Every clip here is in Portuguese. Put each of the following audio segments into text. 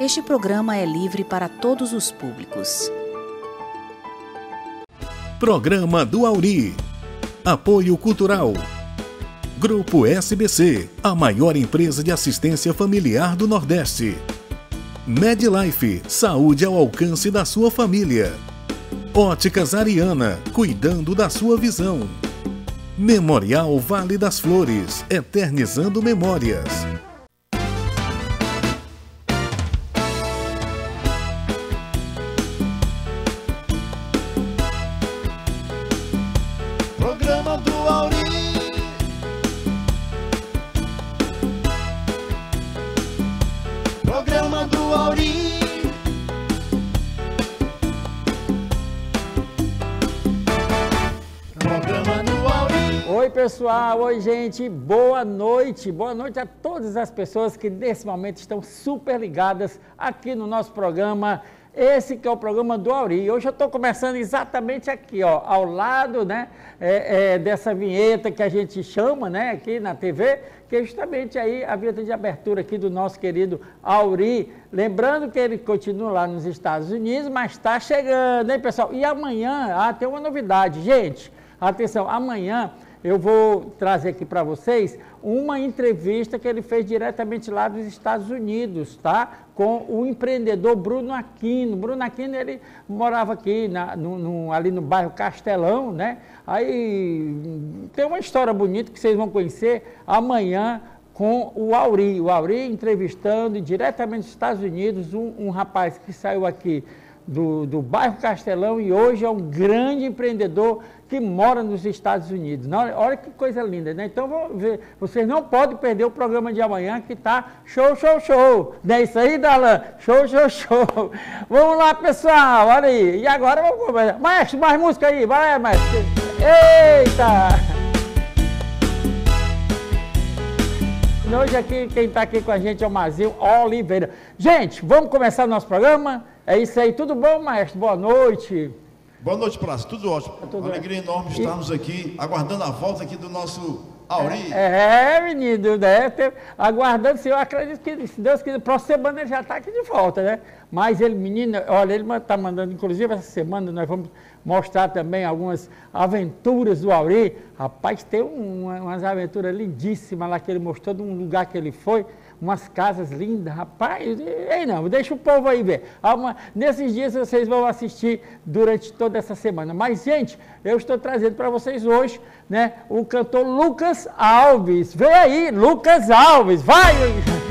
Este programa é livre para todos os públicos. Programa do Auri. Apoio Cultural. Grupo SBC, a maior empresa de assistência familiar do Nordeste. MedLife, saúde ao alcance da sua família. Óticas Ariana, cuidando da sua visão. Memorial Vale das Flores, eternizando memórias. Pessoal, oi gente, boa noite, boa noite a todas as pessoas que nesse momento estão super ligadas aqui no nosso programa, esse que é o programa do Auri. Hoje eu estou começando exatamente aqui, ó, ao lado, né, é, é, dessa vinheta que a gente chama, né, aqui na TV, que é justamente aí a vinheta de abertura aqui do nosso querido Auri. Lembrando que ele continua lá nos Estados Unidos, mas está chegando, hein, pessoal? E amanhã, ah, tem uma novidade, gente, atenção, amanhã eu vou trazer aqui para vocês uma entrevista que ele fez diretamente lá dos Estados Unidos, tá? Com o empreendedor Bruno Aquino. Bruno Aquino, ele morava aqui na, no, no, ali no bairro Castelão, né? Aí tem uma história bonita que vocês vão conhecer amanhã com o Auri. O Auri entrevistando diretamente dos Estados Unidos um, um rapaz que saiu aqui do, do bairro Castelão e hoje é um grande empreendedor que mora nos Estados Unidos. Não, olha que coisa linda, né? Então, vocês não podem perder o programa de amanhã que está show, show, show. Não é isso aí, Dalan? Show, show, show. Vamos lá, pessoal, olha aí. E agora vamos começar. Maestro, mais música aí, vai, maestro. Eita! Hoje aqui, quem está aqui com a gente é o Mazil Oliveira. Gente, vamos começar o nosso programa? É isso aí, tudo bom, maestro? Boa noite. Boa noite, Praça. Tudo ótimo. Tá tudo Uma alegria enorme estarmos e... aqui, aguardando a volta aqui do nosso Auri. É, é menino, né? Aguardando, se eu acredito que, se Deus quiser, próxima semana ele já está aqui de volta, né? Mas ele, menino, olha, ele está mandando, inclusive essa semana nós vamos mostrar também algumas aventuras do Auri. Rapaz, tem um, umas aventuras lindíssimas lá que ele mostrou de um lugar que ele foi umas casas lindas, rapaz. Ei, não, deixa o povo aí ver. Uma, nesses dias vocês vão assistir durante toda essa semana. Mas, gente, eu estou trazendo para vocês hoje, né, o cantor Lucas Alves. Vem aí, Lucas Alves, vai!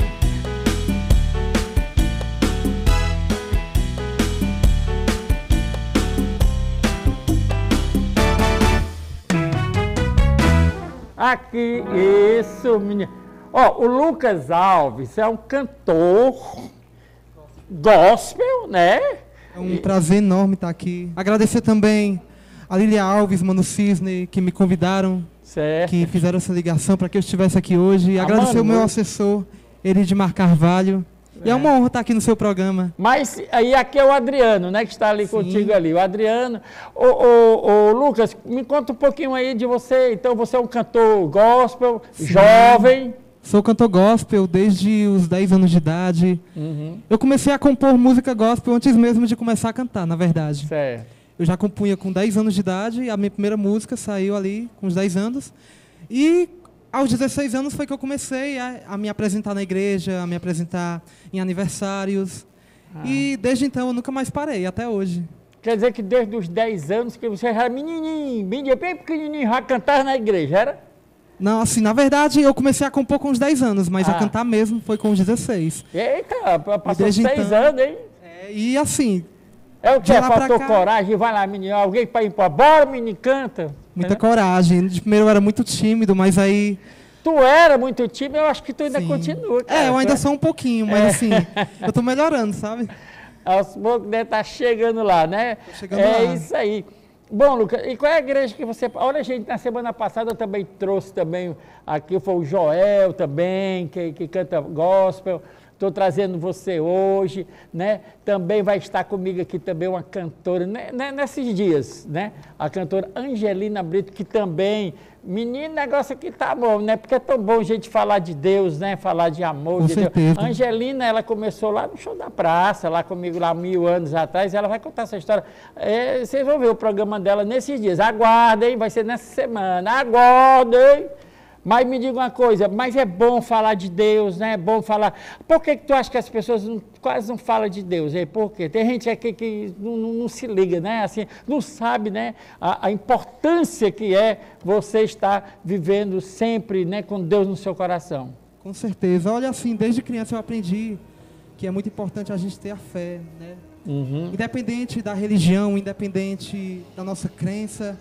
Aqui, isso, menino. Ó, o Lucas Alves é um cantor gospel, né? É um prazer enorme estar aqui. Agradecer também a Lilia Alves, Mano Cisne, que me convidaram, certo. que fizeram essa ligação para que eu estivesse aqui hoje. E agradecer Manu. o meu assessor, Eridmar Carvalho. E é. é uma honra estar aqui no seu programa. Mas aí aqui é o Adriano, né, que está ali Sim. contigo ali. O Adriano. Ô, ô, ô, Lucas, me conta um pouquinho aí de você. Então, você é um cantor gospel, Sim. jovem. Sou cantor gospel desde os 10 anos de idade. Uhum. Eu comecei a compor música gospel antes mesmo de começar a cantar, na verdade. Certo. Eu já compunha com 10 anos de idade, a minha primeira música saiu ali com os 10 anos. E aos 16 anos foi que eu comecei a, a me apresentar na igreja, a me apresentar em aniversários. Ah. E desde então eu nunca mais parei, até hoje. Quer dizer que desde os 10 anos que você era menininho, bem pequenininho, já cantava na igreja, era? Não, assim, na verdade, eu comecei a compor com uns 10 anos, mas ah. a cantar mesmo foi com uns 16. Eita, passou 6 então, anos, hein? É, e assim. É o que? Faltou coragem, vai lá, menino. Alguém para ir para bora, menino, canta. Muita é? coragem. De primeiro eu era muito tímido, mas aí. Tu era muito tímido, eu acho que tu ainda Sim. continua. Cara. É, eu ainda sou um pouquinho, mas é. assim, eu tô melhorando, sabe? Aos poucos estar tá chegando lá, né? Tô chegando é lá. isso aí. Bom, Lucas, e qual é a igreja que você. Olha, gente, na semana passada eu também trouxe também, aqui foi o Joel também, que, que canta gospel. Estou trazendo você hoje, né? Também vai estar comigo aqui também uma cantora, né? né nesses dias, né? A cantora Angelina Brito, que também, menino, negócio aqui tá bom, né? Porque é tão bom a gente falar de Deus, né? Falar de amor, Com de certeza. Deus. Angelina, ela começou lá no show da praça, lá comigo lá mil anos atrás, ela vai contar essa história. É, vocês vão ver o programa dela nesses dias. Aguardem, vai ser nessa semana. Aguardem! Mas me diga uma coisa, mas é bom falar de Deus, né? É bom falar. Por que, que tu acha que as pessoas não, quase não falam de Deus? É por quê? Tem gente aqui que não, não, não, se liga, né? Assim, não sabe né? A, a, importância que é você estar vivendo sempre né, com Deus no seu coração. Com certeza. Olha assim, desde criança eu aprendi que é muito importante a gente ter a fé, né? Uhum. Independente da religião, independente da nossa crença,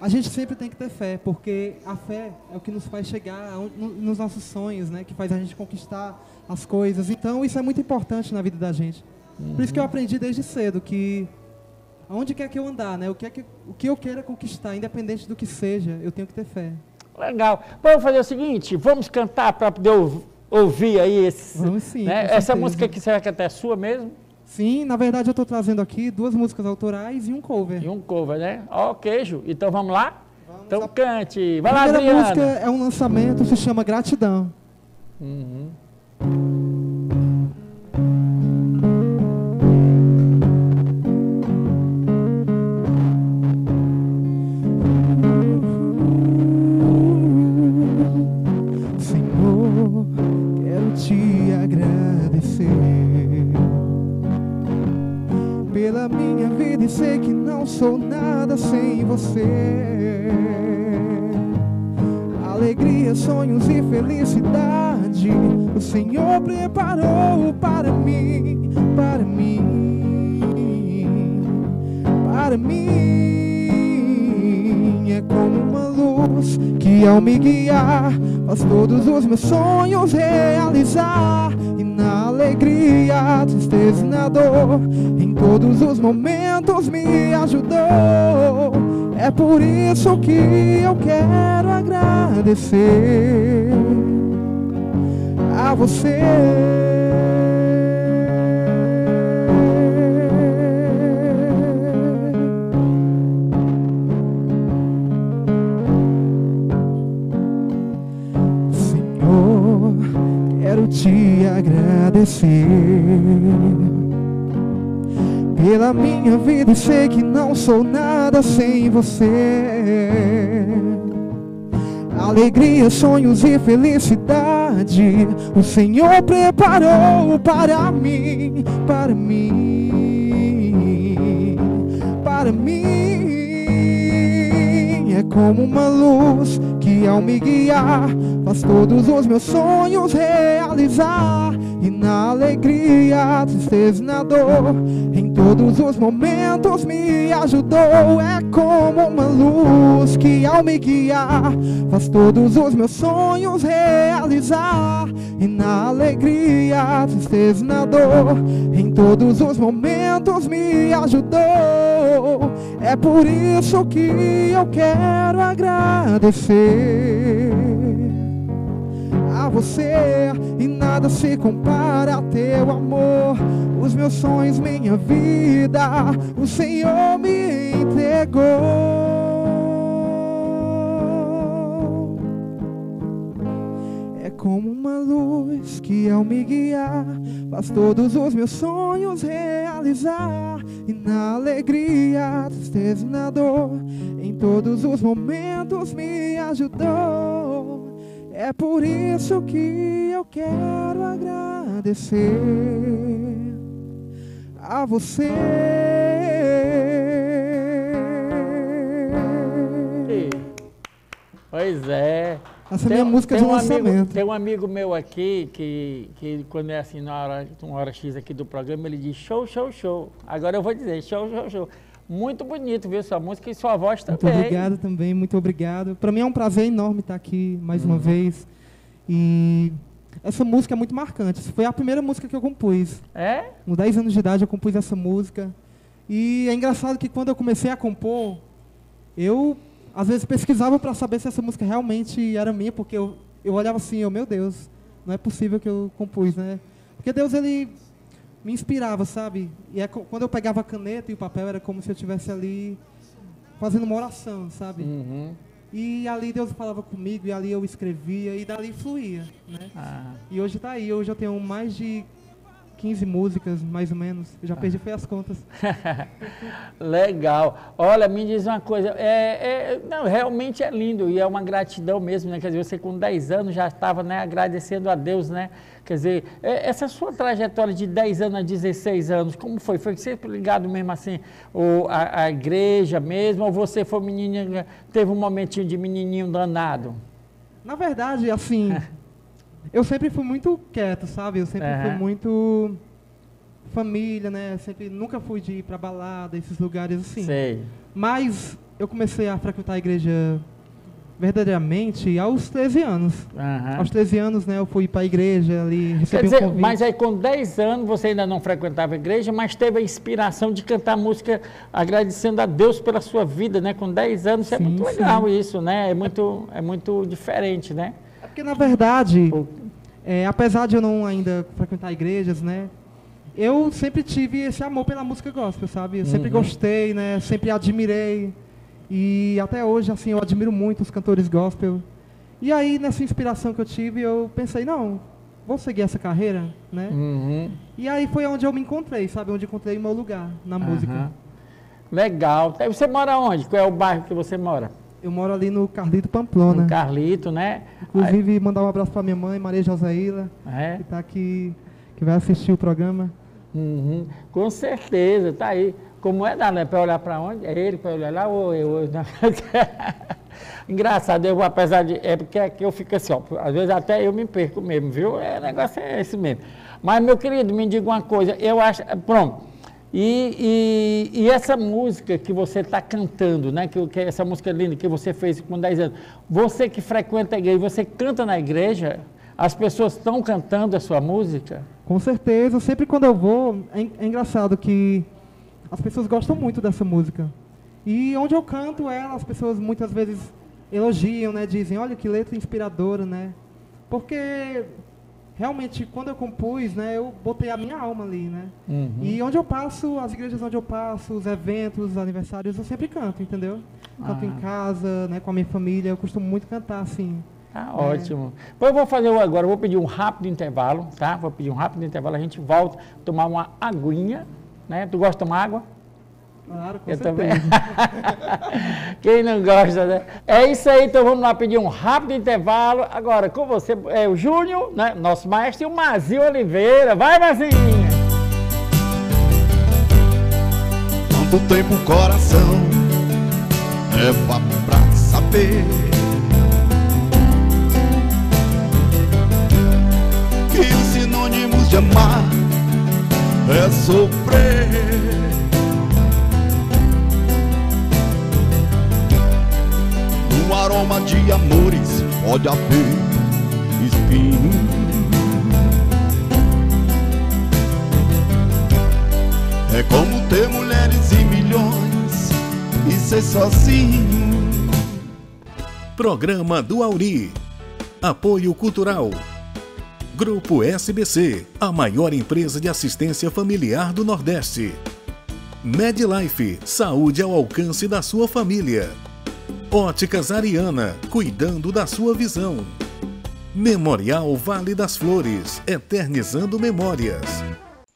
a gente sempre tem que ter fé, porque a fé é o que nos faz chegar nos nossos sonhos, né? Que faz a gente conquistar as coisas. Então, isso é muito importante na vida da gente. Uhum. Por isso que eu aprendi desde cedo que aonde quer que eu andar, né? O que, é que, o que eu queira conquistar, independente do que seja, eu tenho que ter fé. Legal. Vamos fazer o seguinte, vamos cantar para poder ouvir aí esse, vamos sim, né? Essa música que você vai cantar é sua mesmo? Sim, na verdade eu estou trazendo aqui duas músicas autorais e um cover. E um cover, né? Ó, oh, queijo. Então vamos lá? Vamos então a... cante. Vai lá, A primeira música é um lançamento, se chama Gratidão. Uhum. Sei que não sou nada sem você. Alegria, sonhos e felicidade o Senhor preparou para mim, para mim, para mim. É como uma luz que ao me guiar faz todos os meus sonhos realizar alegria, tristeza e na dor, em todos os momentos me ajudou. É por isso que eu quero agradecer a você. te agradecer pela minha vida e sei que não sou nada sem você. Alegria, sonhos e felicidade o Senhor preparou para mim, para mim, para mim. É como uma luz ao me guiar faz todos os meus sonhos realizar. E na alegria, tristeza na dor, em todos os momentos me ajudou. É como uma luz que ao me guiar faz todos os meus sonhos realizar. E na alegria, tristeza na dor, em todos os momentos me ajudou. É por isso que eu quero agradecer você e nada se compara a teu amor. Os meus sonhos, minha vida, o Senhor me entregou. É como uma luz que ao me guiar faz todos os meus sonhos realizar. E na alegria, tristeza e na dor, em todos os momentos me ajudou. É por isso que eu quero agradecer a você. Pois é. Essa tem, minha música é de um lançamento. Amigo, tem um amigo meu aqui que, que quando é assim, na hora, uma hora X aqui do programa, ele diz show, show, show. Agora eu vou dizer show, show, show. Muito bonito, viu? Sua música e sua voz também. Muito obrigado também, muito obrigado. Para mim é um prazer enorme estar aqui mais uma uhum. vez. E essa música é muito marcante. Foi a primeira música que eu compus. É? Com 10 anos de idade eu compus essa música. E é engraçado que quando eu comecei a compor, eu às vezes pesquisava para saber se essa música realmente era minha, porque eu, eu olhava assim, oh, meu Deus, não é possível que eu compus, né? Porque Deus, ele me inspirava, sabe? E é, quando eu pegava a caneta e o papel, era como se eu estivesse ali fazendo uma oração, sabe? Uhum. E ali Deus falava comigo, e ali eu escrevia, e dali fluía, né? Ah. E hoje está aí, hoje eu tenho mais de 15 músicas, mais ou menos. Eu já ah. perdi foi as contas. Legal. Olha, me diz uma coisa. É, é, não, realmente é lindo e é uma gratidão mesmo, né? Quer dizer, você com 10 anos já estava né, agradecendo a Deus, né? Quer dizer, é, essa sua trajetória de 10 anos a 16 anos, como foi? Foi sempre ligado mesmo assim ou a, a igreja mesmo, ou você foi menino, teve um momentinho de menininho danado? Na verdade, assim, eu sempre fui muito quieto, sabe? Eu sempre uhum. fui muito família, né? Sempre nunca fui de ir para balada, esses lugares assim. Sei. Mas eu comecei a frequentar a igreja verdadeiramente aos 13 anos. Uhum. Aos 13 anos, né, eu fui para a igreja ali, recebi Quer dizer, um mas aí com 10 anos você ainda não frequentava a igreja, mas teve a inspiração de cantar música agradecendo a Deus pela sua vida, né? Com 10 anos, sim, é muito legal sim. isso, né? É muito, é muito diferente, né? É porque, na verdade, é, apesar de eu não ainda frequentar igrejas, né? Eu sempre tive esse amor pela música gospel, sabe? Eu sempre uhum. gostei, né? Sempre admirei. E até hoje, assim, eu admiro muito os cantores gospel. E aí, nessa inspiração que eu tive, eu pensei, não, vou seguir essa carreira, né? Uhum. E aí foi onde eu me encontrei, sabe? Onde encontrei o meu lugar na uhum. música. Legal. Você mora onde? Qual é o bairro que você mora? Eu moro ali no Carlito Pamplona. No Carlito, né? Inclusive, Aí... mandar um abraço para minha mãe, Maria Josaíla, é? que está aqui, que vai assistir o programa. Uhum. Com certeza, tá aí. Como é, Dana? É para olhar para onde? É ele para olhar lá ou eu? Engraçado, eu, apesar de. É porque aqui eu fico assim, ó, às vezes até eu me perco mesmo, viu? É, o negócio é esse mesmo. Mas, meu querido, me diga uma coisa, eu acho. Pronto. E, e, e, essa música que você está cantando, né? Que, que essa música linda que você fez com 10 anos, você que frequenta a igreja, você canta na igreja, as pessoas estão cantando a sua música? Com certeza, sempre quando eu vou, é, é engraçado que as pessoas gostam muito dessa música. E onde eu canto ela, as pessoas muitas vezes elogiam, né? Dizem, olha que letra inspiradora, né? Porque realmente, quando eu compus, né, eu botei a minha alma ali, né? Uhum. E onde eu passo, as igrejas onde eu passo, os eventos, os aniversários, eu sempre canto, entendeu? Canto ah. em casa, né, com a minha família, eu costumo muito cantar, assim. Ah, é. ótimo. Pois eu vou fazer agora, vou pedir um rápido intervalo, tá? Vou pedir um rápido intervalo, a gente volta, tomar uma aguinha, né? Tu gosta de tomar água? Claro, com Eu certeza. também. Quem não gosta, né? É isso aí, então vamos lá pedir um rápido intervalo. Agora, com você, é o Júnior, né? nosso maestro, e o Mazio Oliveira. Vai, Mazinho! Quanto tempo o coração leva pra saber Que os sinônimos de amar é sofrer aroma de amores pode haver espinho É como ter mulheres e milhões e ser sozinho Programa do Auri Apoio Cultural Grupo SBC, a maior empresa de assistência familiar do Nordeste. MedLife, saúde ao alcance da sua família. Óticas Ariana, cuidando da sua visão. Memorial Vale das Flores, eternizando memórias.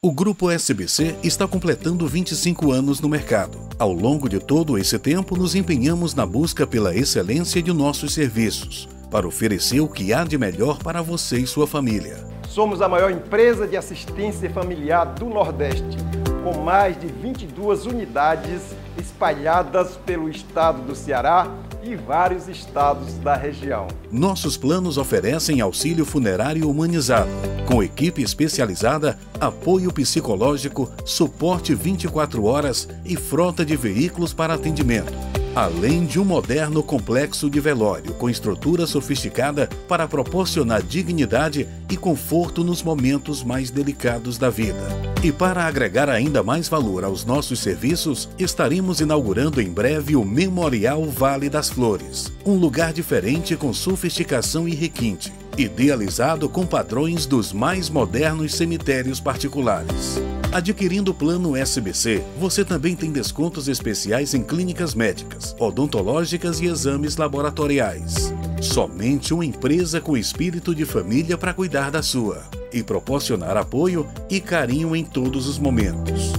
O Grupo SBC está completando 25 anos no mercado. Ao longo de todo esse tempo, nos empenhamos na busca pela excelência de nossos serviços, para oferecer o que há de melhor para você e sua família. Somos a maior empresa de assistência familiar do Nordeste, com mais de 22 unidades espalhadas pelo estado do Ceará e vários estados da região. Nossos planos oferecem auxílio funerário humanizado, com equipe especializada, apoio psicológico, suporte 24 horas e frota de veículos para atendimento. Além de um moderno complexo de velório com estrutura sofisticada para proporcionar dignidade e conforto nos momentos mais delicados da vida. E para agregar ainda mais valor aos nossos serviços, estaremos inaugurando em breve o Memorial Vale das Flores, um lugar diferente com sofisticação e requinte idealizado com padrões dos mais modernos cemitérios particulares. Adquirindo o plano SBC, você também tem descontos especiais em clínicas médicas, odontológicas e exames laboratoriais. Somente uma empresa com espírito de família para cuidar da sua e proporcionar apoio e carinho em todos os momentos.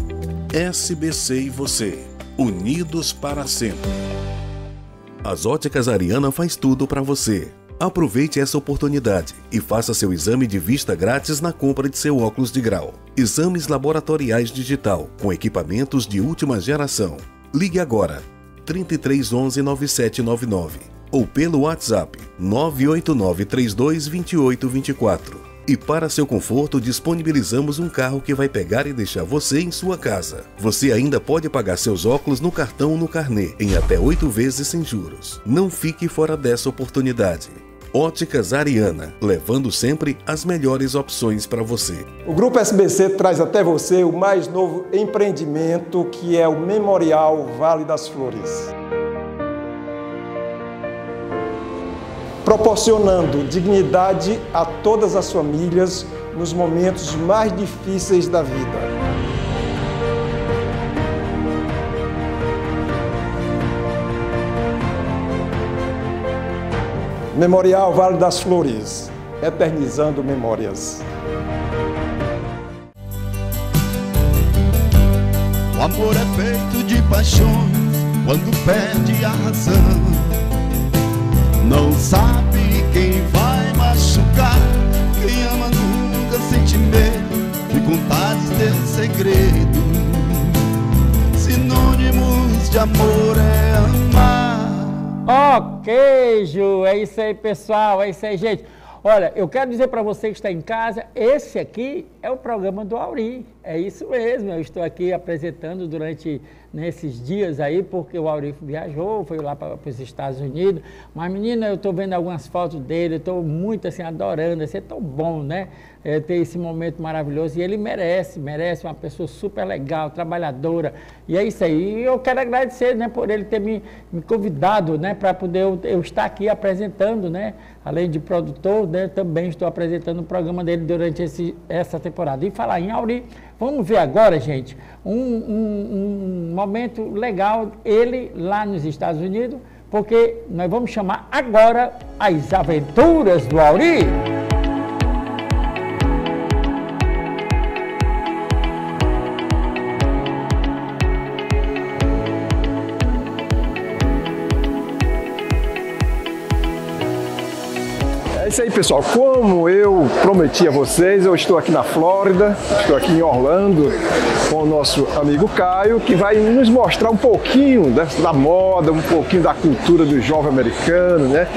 SBC e você, unidos para sempre. As Óticas Ariana faz tudo para você. Aproveite essa oportunidade e faça seu exame de vista grátis na compra de seu óculos de grau. Exames laboratoriais digital com equipamentos de última geração. Ligue agora 3311 9799 ou pelo WhatsApp 989 32 2824. E para seu conforto, disponibilizamos um carro que vai pegar e deixar você em sua casa. Você ainda pode pagar seus óculos no cartão ou no carnê, em até oito vezes sem juros. Não fique fora dessa oportunidade. Óticas Ariana, levando sempre as melhores opções para você. O Grupo SBC traz até você o mais novo empreendimento que é o Memorial Vale das Flores. proporcionando dignidade a todas as famílias nos momentos mais difíceis da vida. Memorial Vale das Flores, eternizando memórias. O amor é feito de paixões quando perde a razão não sabe quem vai machucar. Quem ama nunca sente medo de contar teu segredo. Sinônimos de amor é amar. Ok, Ju, é isso aí, pessoal, é isso aí, gente. Olha, eu quero dizer para você que está em casa, esse aqui é o programa do Auri. É isso mesmo, eu estou aqui apresentando durante nesses dias aí, porque o Aurifo viajou, foi lá para os Estados Unidos. Mas, menina, eu estou vendo algumas fotos dele, estou muito assim, adorando, assim, é tão bom, né? É, ter esse momento maravilhoso. E ele merece, merece uma pessoa super legal, trabalhadora. E é isso aí. E eu quero agradecer, né, por ele ter me, me convidado, né, para poder eu, eu, estar aqui apresentando, né? Além de produtor, né, também estou apresentando o programa dele durante esse, essa temporada. E falar em Auri, Vamos ver agora, gente, um, um, um momento legal, ele lá nos Estados Unidos, porque nós vamos chamar agora as aventuras do Auri. Pessoal. Como eu prometi a vocês, eu estou aqui na Flórida, estou aqui em Orlando com o nosso amigo Caio, que vai nos mostrar um pouquinho da, da moda, um pouquinho da cultura do jovem americano, né?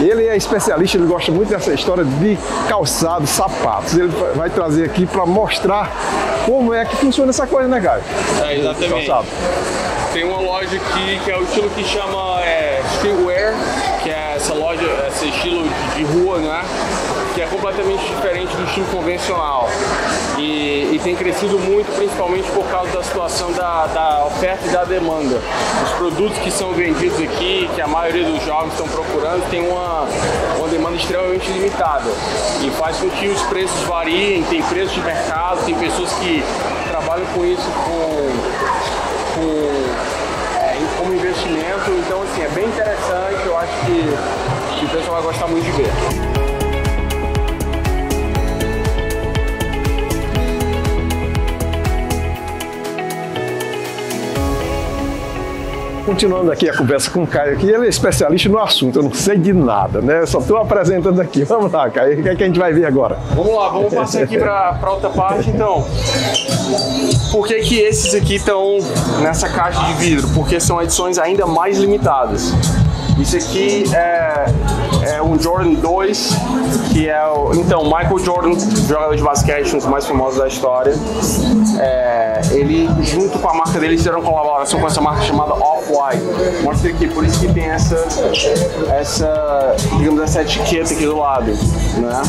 Ele é especialista, ele gosta muito dessa história de calçado, sapatos. Ele vai trazer aqui para mostrar como é que funciona essa coisa, né, Caio? É, exatamente. Calçado. Tem uma loja aqui que é o estilo que chama é, streetwear, que é essa loja, esse estilo de, rua, né? Que é completamente diferente do estilo convencional. E, e, tem crescido muito, principalmente por causa da situação da, da, oferta e da demanda. Os produtos que são vendidos aqui, que a maioria dos jovens estão procurando, tem uma, uma demanda extremamente limitada. E faz com que os preços variem, tem preços de mercado, tem pessoas que trabalham com isso com, com é, como investimento. Então, assim, é bem interessante. Eu acho que, que o pessoal vai gostar muito de ver. Continuando aqui a conversa com o Caio aqui, ele é especialista no assunto, eu não sei de nada, né? Eu só estou apresentando aqui. Vamos lá, Caio, o que, é que a gente vai ver agora? Vamos lá, vamos passar aqui para outra parte então. Por que, que esses aqui estão nessa caixa de vidro? Porque são edições ainda mais limitadas. Isso aqui é, é um Jordan 2, que é o. Então, Michael Jordan, jogador de basquete, um dos mais famosos da história. É, ele, junto com a marca dele, fizeram colaboração com essa marca chamada Off-White. Mostra aqui, por isso que tem essa, essa, digamos, essa etiqueta aqui do lado. Né?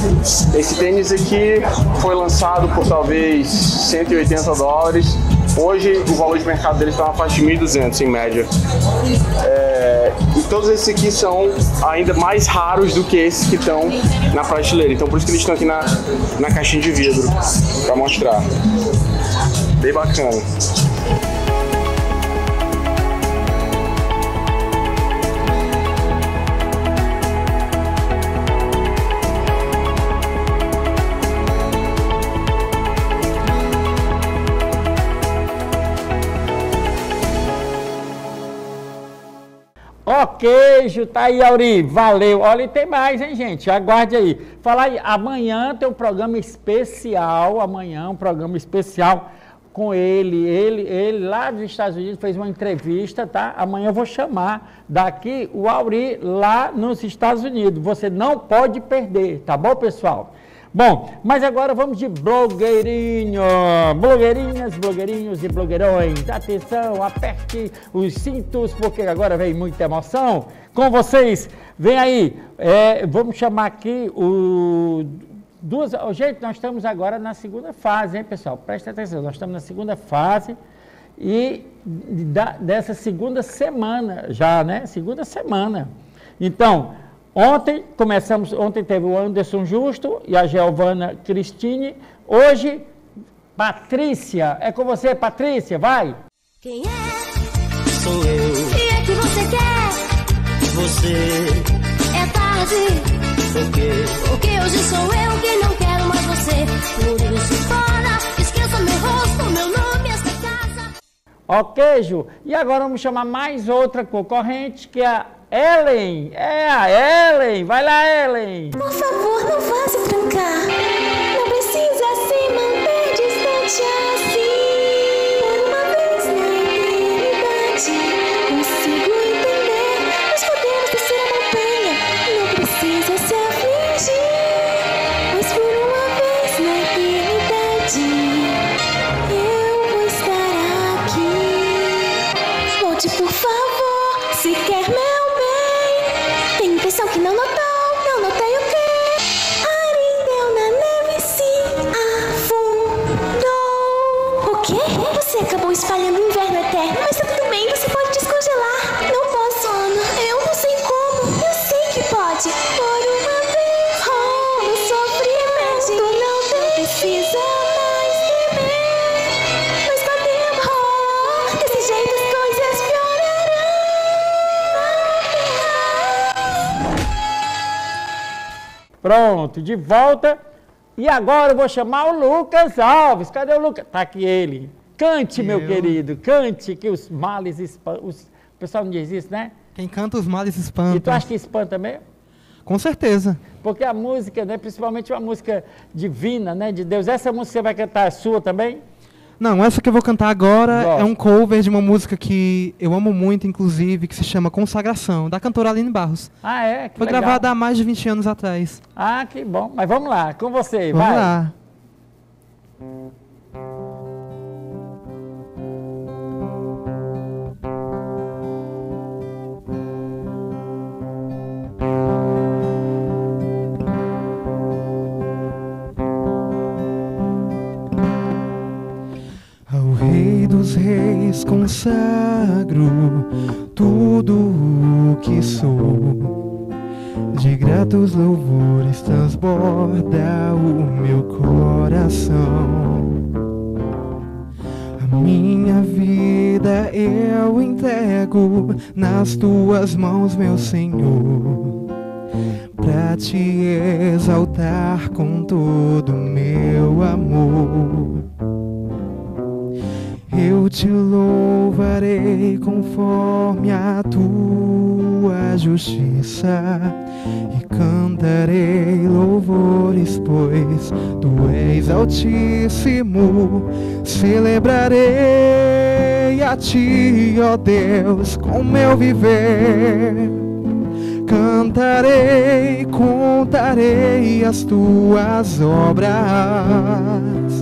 Esse tênis aqui foi lançado por talvez 180 dólares Hoje o valor de mercado deles está na faixa de 1.200 em média. É, e todos esses aqui são ainda mais raros do que esses que estão na prateleira. Então por isso que eles estão aqui na, na caixinha de vidro para mostrar. Bem bacana. Queijo, tá aí, Auri. Valeu. Olha, e tem mais, hein, gente? Aguarde aí. Falar aí, amanhã tem um programa especial. Amanhã, um programa especial com ele. Ele, ele lá dos Estados Unidos fez uma entrevista, tá? Amanhã eu vou chamar daqui o Auri lá nos Estados Unidos. Você não pode perder, tá bom, pessoal? Bom, mas agora vamos de blogueirinho. Blogueirinhas, blogueirinhos e blogueirões. Atenção, aperte os cintos, porque agora vem muita emoção. Com vocês, vem aí. É, vamos chamar aqui o. Duas, gente, nós estamos agora na segunda fase, hein, pessoal? Presta atenção, nós estamos na segunda fase e da, dessa segunda semana já, né? Segunda semana. Então, Ontem começamos, ontem teve o Anderson Justo e a Giovana Cristine. Hoje, Patrícia. É com você, Patrícia, vai. Quem é? Sou eu. E é que você quer? Você. É tarde. Por quê? Porque hoje sou eu que não quero mais você. Por isso fora, esqueça meu rosto, meu nome, essa casa. Ok, Ju. E agora vamos chamar mais outra concorrente, que é a Ellen, é a Ellen. Vai lá, Ellen. Por favor, não vá se trancar. Pronto, de volta. E agora eu vou chamar o Lucas Alves. Cadê o Lucas? Tá aqui ele. Cante, eu. meu querido, cante que os males espantam. Os... O pessoal não diz isso, né? Quem canta os males espanta. E tu acha que espanta mesmo? Com certeza. Porque a música, né, principalmente uma música divina, né, de Deus, essa música você vai cantar é sua também? Não, essa que eu vou cantar agora Gosto. é um cover de uma música que eu amo muito, inclusive, que se chama Consagração, da cantora Aline Barros. Ah, é? Que Foi legal. gravada há mais de 20 anos atrás. Ah, que bom. Mas vamos lá, com você, vamos vai. Vamos lá. Reis consagro tudo o que sou. De gratos louvores transborda o meu coração. A minha vida eu entrego nas tuas mãos, meu Senhor, para te exaltar com todo meu amor. Eu te louvarei conforme a tua justiça e cantarei louvores, pois tu és altíssimo. Celebrarei a ti, ó Deus, com meu viver. Cantarei, contarei as tuas obras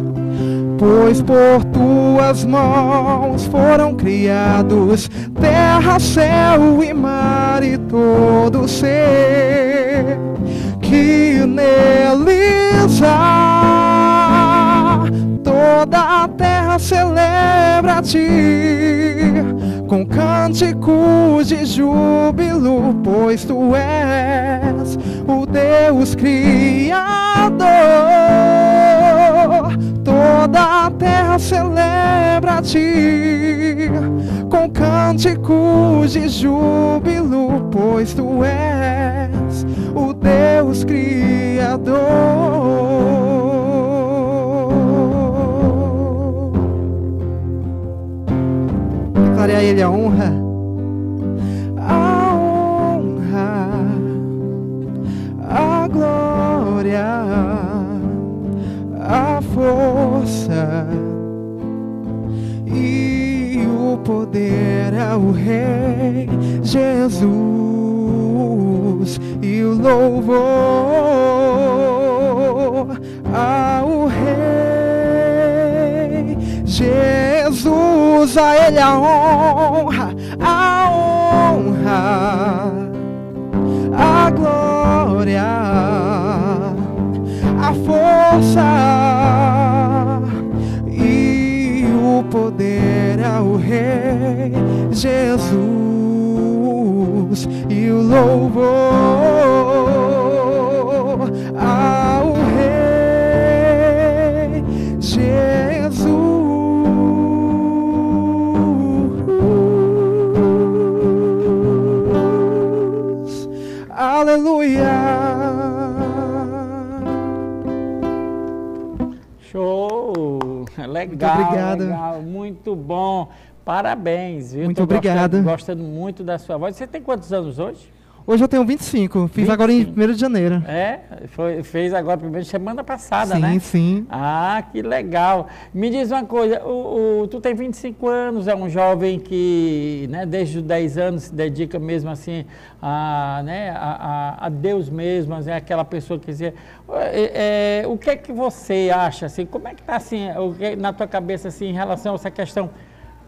pois por tuas mãos foram criados terra, céu e mar e todo ser que neles há. Toda a terra celebra celebra ti com cânticos de júbilo, pois tu és o Deus Criador. A terra celebra ti com cânticos de júbilo, pois tu és o Deus Criador. declare a Ele a honra. A honra, a glória, a força ao Rei Jesus e o louvor ao Rei Jesus. A Ele a honra, a honra, a glória, a força o poder ao Rei Jesus e o louvor ao Rei Jesus. Aleluia. Show! Legal, muito obrigado. legal, muito bom. Parabéns, viu? Muito Tô obrigado. Gostando, gostando muito da sua voz. Você tem quantos anos hoje? Hoje eu tenho 25, fiz 25. agora em 1 de janeiro. É, foi, fez agora primeiro semana passada, sim, né? Sim, sim. Ah, que legal. Me diz uma coisa, o, o, tu tem 25 anos, é um jovem que né, desde os 10 anos se dedica mesmo assim a, né, a, a, a Deus mesmo, é aquela pessoa que dizer, é, é, o que é que você acha, assim, como é que está assim, na tua cabeça assim, em relação a essa questão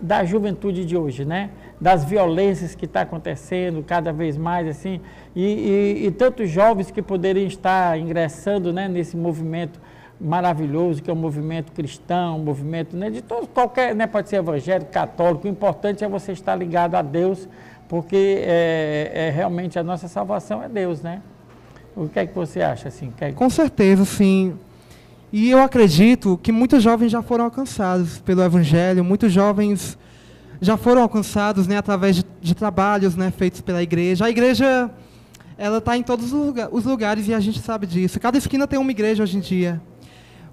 da juventude de hoje, né? Das violências que está acontecendo cada vez mais, assim, e, e, e, tantos jovens que poderiam estar ingressando né, nesse movimento maravilhoso que é o movimento cristão, um movimento né, de todo, qualquer, né, pode ser evangélico, católico, o importante é você estar ligado a Deus, porque é, é realmente a nossa salvação é Deus, né? O que é que você acha assim? Que... Com certeza, sim. E eu acredito que muitos jovens já foram alcançados pelo Evangelho, muitos jovens já foram alcançados né, através de, de trabalhos né, feitos pela igreja. A igreja ela está em todos os lugares e a gente sabe disso. Cada esquina tem uma igreja hoje em dia.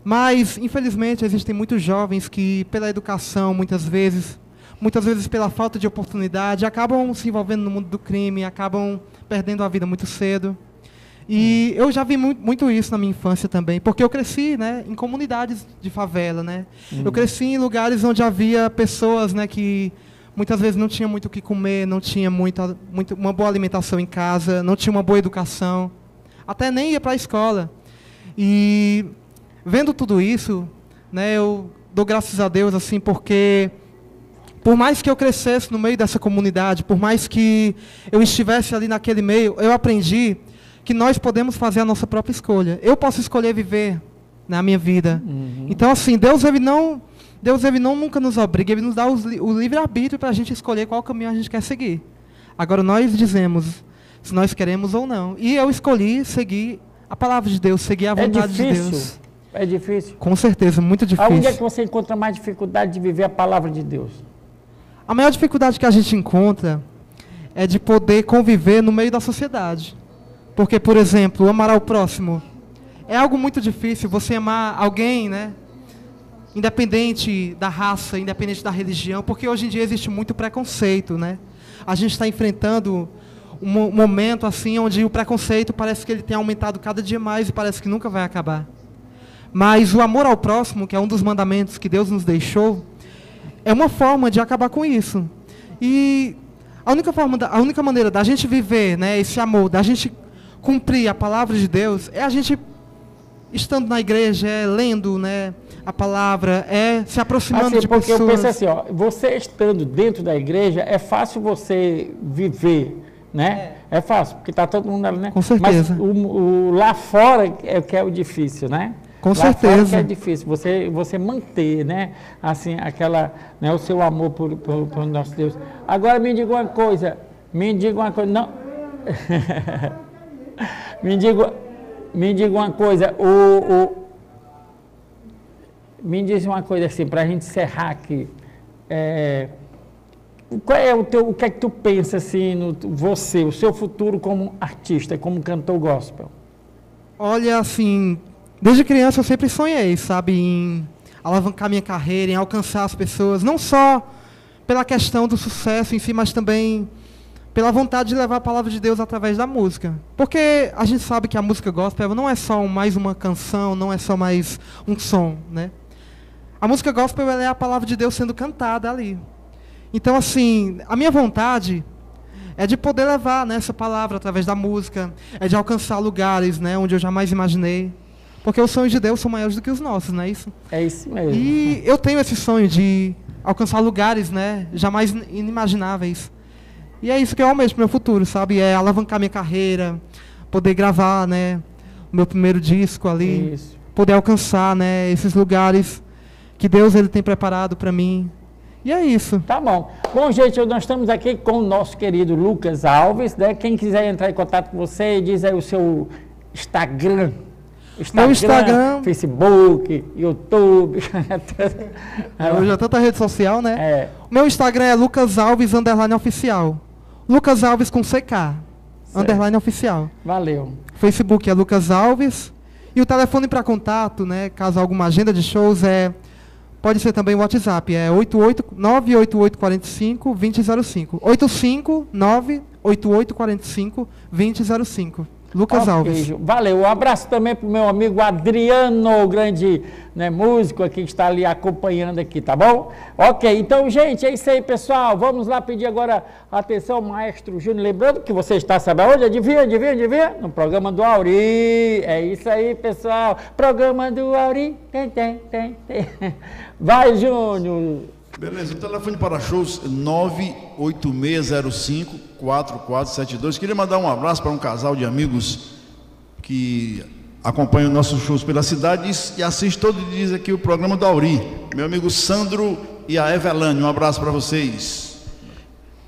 Mas, infelizmente, existem muitos jovens que, pela educação, muitas vezes, muitas vezes pela falta de oportunidade, acabam se envolvendo no mundo do crime, acabam perdendo a vida muito cedo. E eu já vi muito, muito, isso na minha infância também, porque eu cresci, né, em comunidades de favela, né. Uhum. Eu cresci em lugares onde havia pessoas, né, que muitas vezes não tinham muito o que comer, não tinha muito, muito, uma boa alimentação em casa, não tinha uma boa educação, até nem ia para a escola. E vendo tudo isso, né, eu dou graças a Deus assim, porque por mais que eu crescesse no meio dessa comunidade, por mais que eu estivesse ali naquele meio, eu aprendi que nós podemos fazer a nossa própria escolha. Eu posso escolher viver na minha vida. Uhum. Então, assim, Deus ele não, Deus ele não nunca nos obriga, ele nos dá os, o livre arbítrio para a gente escolher qual caminho a gente quer seguir. Agora nós dizemos se nós queremos ou não. E eu escolhi seguir a palavra de Deus, seguir a é vontade é de Deus. É difícil. Com certeza, muito difícil. Onde é que você encontra mais dificuldade de viver a palavra de Deus? A maior dificuldade que a gente encontra é de poder conviver no meio da sociedade. Porque, por exemplo, amar ao próximo é algo muito difícil. Você amar alguém, né? Independente da raça, independente da religião, porque hoje em dia existe muito preconceito, né? A gente está enfrentando um momento assim onde o preconceito parece que ele tem aumentado cada dia mais e parece que nunca vai acabar. Mas o amor ao próximo, que é um dos mandamentos que Deus nos deixou, é uma forma de acabar com isso. E a única forma, a única maneira da gente viver, né, esse amor, da gente cumprir a palavra de Deus é a gente estando na igreja, é lendo, né, a palavra, é se aproximando assim, de porque pessoas. Porque eu penso assim, ó, você estando dentro da igreja, é fácil você viver, né? É, é fácil, porque está todo mundo ali, né? Com certeza. Mas o, o, lá fora é o que é o difícil, né? Com Lá certeza. é difícil você, você manter, né? Assim, aquela, né, o seu amor por, por, por nosso Deus. Agora me diga uma coisa, me diga uma coisa, não. me diga, me diga uma coisa, o, o me diz uma coisa assim, para a gente encerrar aqui. É, qual é o teu, o que é que tu pensa assim no você, o seu futuro como artista, como cantor gospel? Olha, assim, desde criança eu sempre sonhei, sabe, em alavancar minha carreira, em alcançar as pessoas, não só pela questão do sucesso em si, mas também pela vontade de levar a palavra de Deus através da música. Porque a gente sabe que a música gospel não é só mais uma canção, não é só mais um som, né? A música gospel é a palavra de Deus sendo cantada ali. Então, assim, a minha vontade é de poder levar né, essa palavra através da música, é de alcançar lugares né, onde eu jamais imaginei. Porque os sonhos de Deus são maiores do que os nossos, não é isso? É isso mesmo. E eu tenho esse sonho de alcançar lugares né, jamais inimagináveis. E é isso que eu almejo para o meu futuro, sabe? É alavancar minha carreira, poder gravar né, o meu primeiro disco ali, isso. poder alcançar né, esses lugares que Deus ele tem preparado para mim. E é isso. Tá bom. Bom, gente, nós estamos aqui com o nosso querido Lucas Alves, né? Quem quiser entrar em contato com você, diz aí o seu Instagram. Instagram, Meu Instagram, Facebook, YouTube. Hoje é tanta rede social, né? É. Meu Instagram é Lucas Alves underline oficial. Lucas Alves com CK. Certo. Underline oficial. Valeu. Facebook é Lucas Alves. E o telefone para contato, né? Caso alguma agenda de shows é Pode ser também o WhatsApp, é 88 98845 2005. 85 98845 2005. Lucas okay. Alves. Valeu. Um abraço também para o meu amigo Adriano, o grande né, músico aqui que está ali acompanhando aqui, tá bom? Ok, então, gente, é isso aí, pessoal. Vamos lá pedir agora atenção, maestro Júnior. Lembrando que você está, sabe aonde? Adivinha, adivinha, adivinha? No programa do Auri. É isso aí, pessoal. Programa do Auri. Tem, tem, tem, tem. Vai, Júnior. Beleza, o telefone para shows 98605 4472. Queria mandar um abraço para um casal de amigos que acompanham nossos shows pela cidade e assiste todo dia aqui o programa do Auri. Meu amigo Sandro e a Evelane, um abraço para vocês.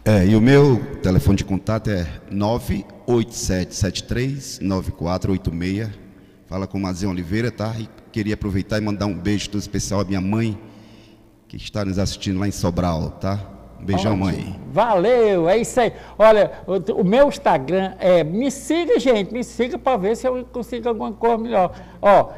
É, e o meu telefone de contato é 98773 9486. Fala com o Mazinho Oliveira, tá? E queria aproveitar e mandar um beijo todo especial à minha mãe, que está nos assistindo lá em Sobral, tá? Um beijão, mãe. Valeu, é isso aí. Olha, o, o, meu Instagram é. Me siga, gente, me siga para ver se eu consigo alguma coisa melhor. Ó,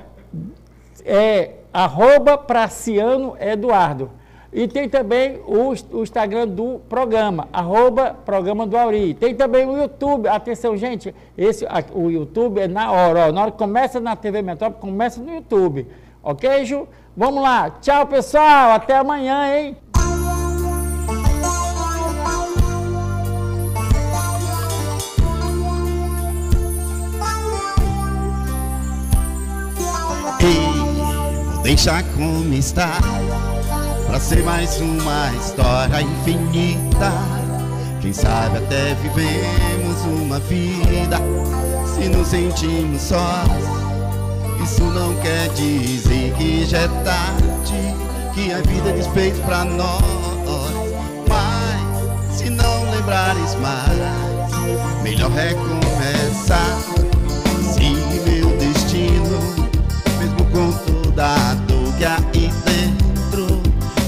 é arroba Praciano Eduardo. E tem também o, o, Instagram do programa, arroba programa do Auri. Tem também o YouTube. Atenção, gente, esse, o YouTube é na hora. Ó, na hora que começa na TV Metrópole, começa no YouTube. Ok, Ju? Vamos lá. Tchau, pessoal. Até amanhã, hein? Ei, vou deixar como está Pra ser mais uma história infinita Quem sabe até vivemos uma vida Se nos sentimos sós isso não quer dizer que já é tarde, que a vida diz feito pra nós. Mas se não lembrares mais, melhor recomeçar. Se meu destino, mesmo com toda a dor que aí dentro,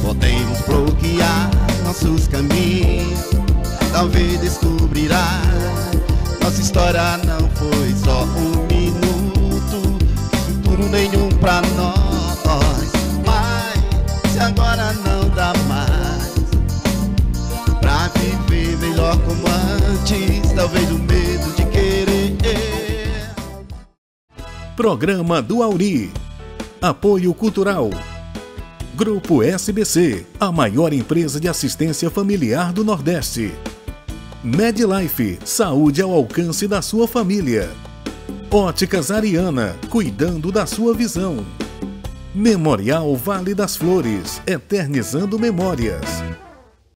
podemos bloquear nossos caminhos. Talvez descobrirá, nossa história não foi só um futuro nenhum pra nós. Mas se agora não dá mais pra viver melhor como antes, talvez o medo de querer. Programa do Auri. Apoio Cultural. Grupo SBC, a maior empresa de assistência familiar do Nordeste. MedLife, saúde ao alcance da sua família. Óticas Ariana, cuidando da sua visão. Memorial Vale das Flores, eternizando memórias.